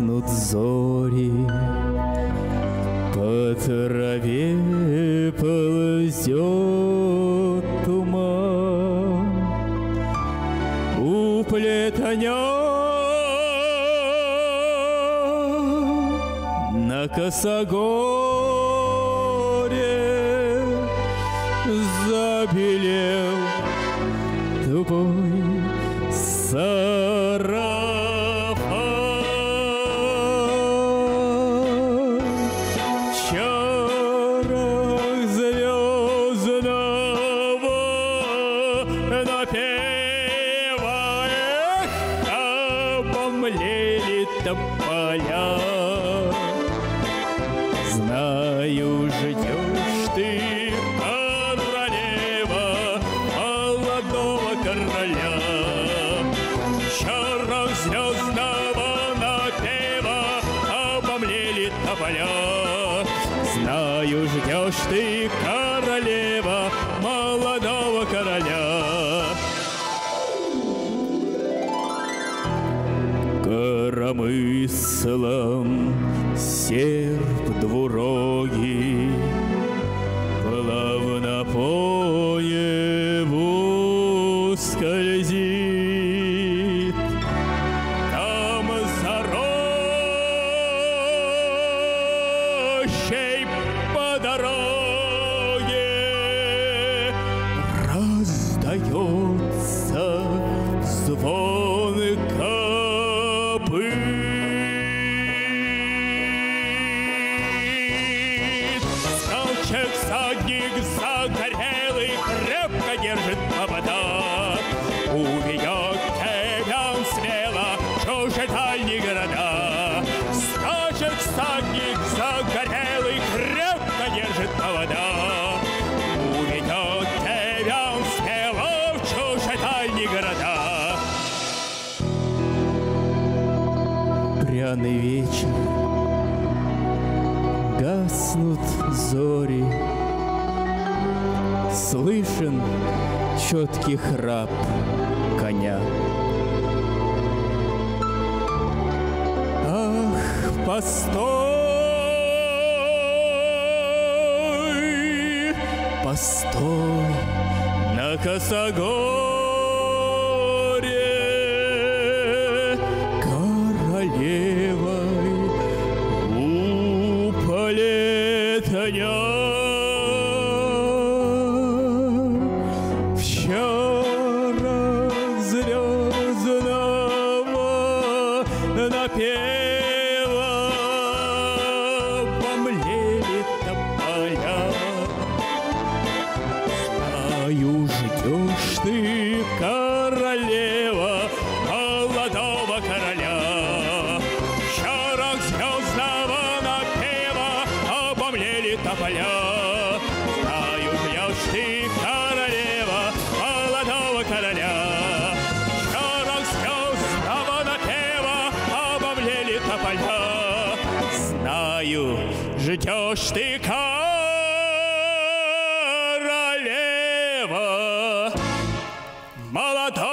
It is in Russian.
гаснут зори. По траве ползет туман, Уплетаня на косогоре забелел тупой сарай. Напевая, обомлели тополя. Знаю, ждешь ты, королева, молодого короля. Чарах звездного напева обомлели тополя. Знаю, ждешь ты, королева, молодого короля. Коромыслом серп двурогий крепко держит повода. Уведет тебя он смело чужие дальние города. Скачек садник загорелый крепко держит повода. Уведет тебя он смело в чужие дальние города. Пряный вечер, гаснут зори, Слышен четкий храп коня. Ах, постой, постой на косогоре напева помлели тополя. Знаю, ждешь ты, знаю, ждешь ты королева молода.